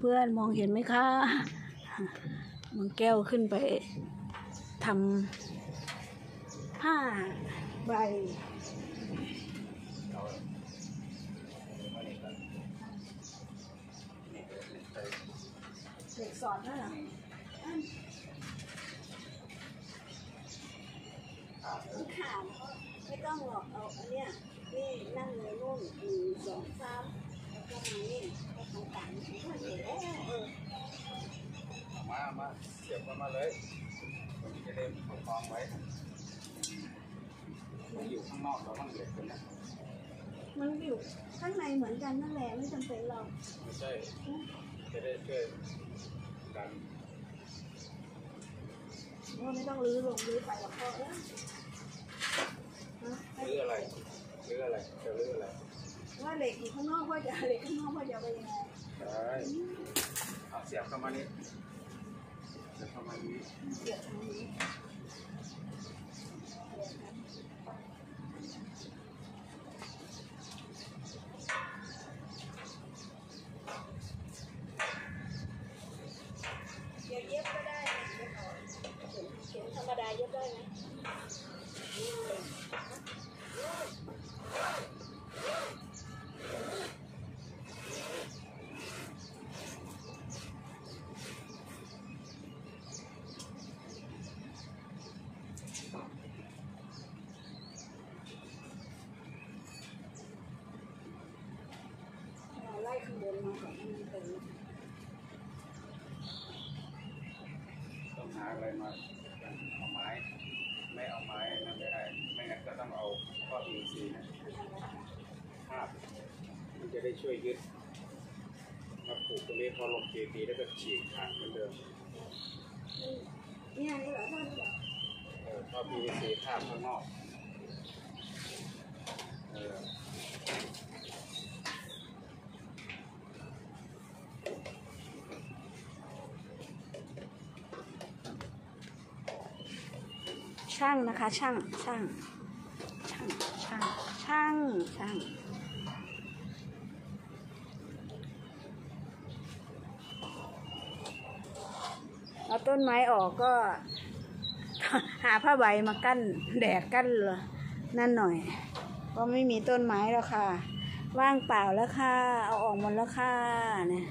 เพื่อนๆมองเห็นไหมคะมังแก้วขึ้นไปทำผ้าใบเด็กสอนนั่นเหรอข่าวไม่ต้องหรอกเอาอันเนี้ยนี่นั่งเลยนู่นหนึ่งสองสามแล้วก็มานี่ก็ต่างๆ สียบเข้ามาเลยผมจะได้ประคองไว้มันอยู่ข้างนอกเราต้องเหยียบกันนะมันอยู่ข้างในเหมือนกันนั่นแหละไม่จำเป็นหรอกไม่ใช่ จะได้ช่วยกันว่าไม่ต้องรื้อลงรื้อไปหรอกพ่อเอ้ยนะหรืออะไรหรืออะไรจะหรืออะไร ว่าเหล็กอยู่ข้างนอกว่าจะเหล็กข้างนอกว่าจะเอาไปยังไงใช่เอาเสียบเข้ามานี่ เสียบเข้ามานี้ เสียบตรงนี้เดี๋ยวเย็บก็ได้นะเย็บเอาเข็มเข็มธรรมดาเย็บได้ไหม ไล่ข้างบ นมาก่อนให้มันเป็นต้องหาอะไรมาเอาไม้ ไม่เอาไม้นั่นไม่ได้ไม่งั้นก็ต้องเอาข้อ PVC นะภาพมันจะได้ช่วยยึดมาผูกตรงนี้พอลง JP แล้วก็ฉีกขาดเหมือนเดิมเนี่ยนี่เหรอท่านเหรอเออข้อ PVC ภาพข้างนอกเออ ช่างนะคะ ช่างช่างช่างช่างช่างช่างเอาต้นไม้ออกก็ หาผ้าใบมากั้นแดดกั้นเหรอนั่นหน่อย ก็ไม่มีต้นไม้แล้วค่ะ ว่างเปล่าแล้วค่ะ เอาออกหมดแล้วค่ะเนี่ย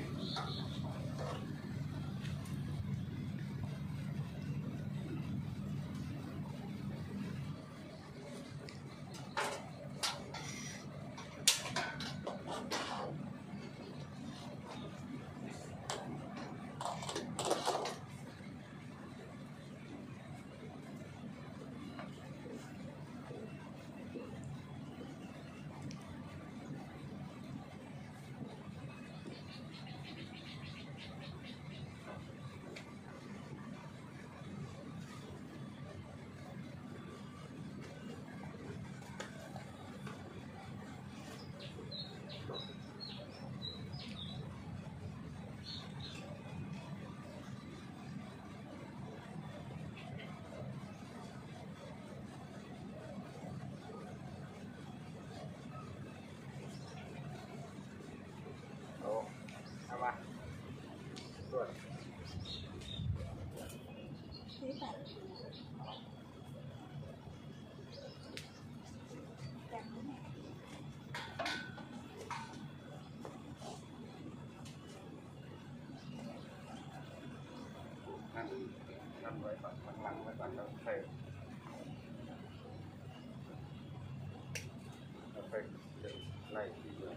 นั่นนั่นไว้ก่อนข้างหลังไว้ก่อนแล้วค่อยแล้วค่อยไล่ทีเดียว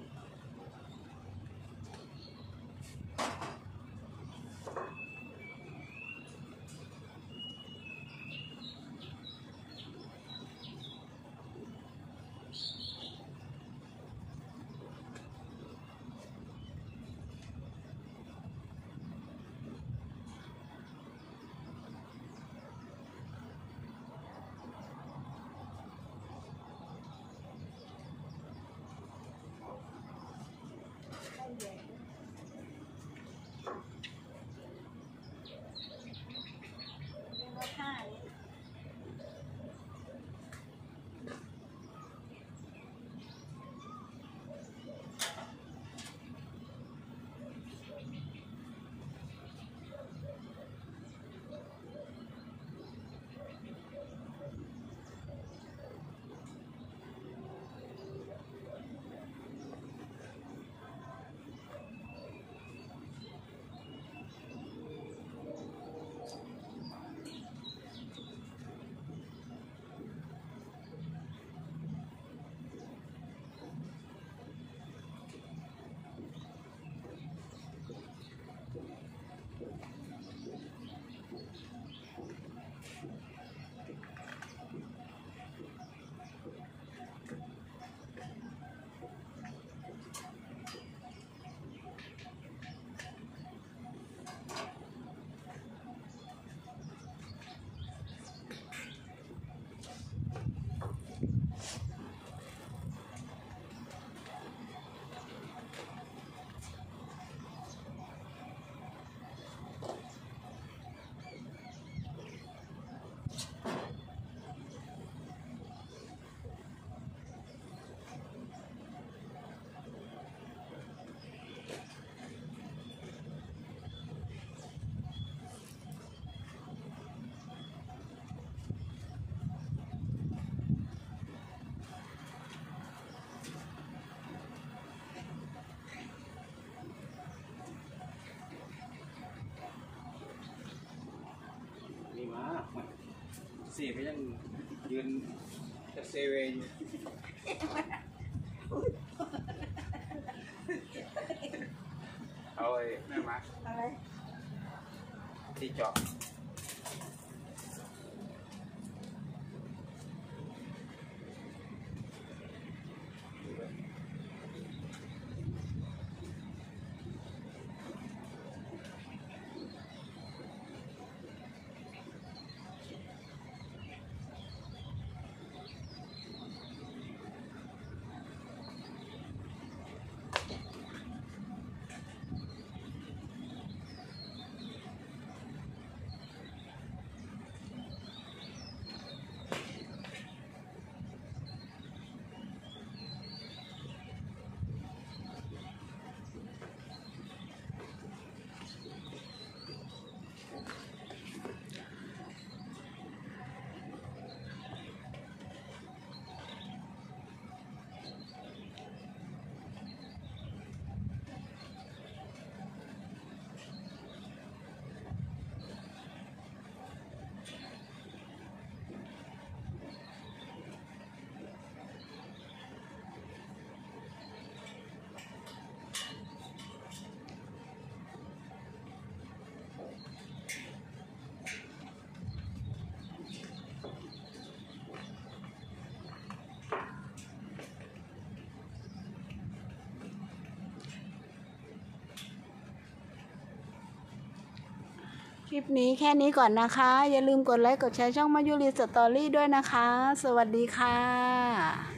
สี่ก็ยังยืนจะเซเวอยู่เอาไอ้แม่มาอะไรที่เจาะ ลิปนี้แค่นี้ก่อนนะคะ อย่าลืมกดไลค์กดแชร์ช่องมายุรีสตอรี่ด้วยนะคะ สวัสดีค่ะ